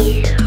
Yeah.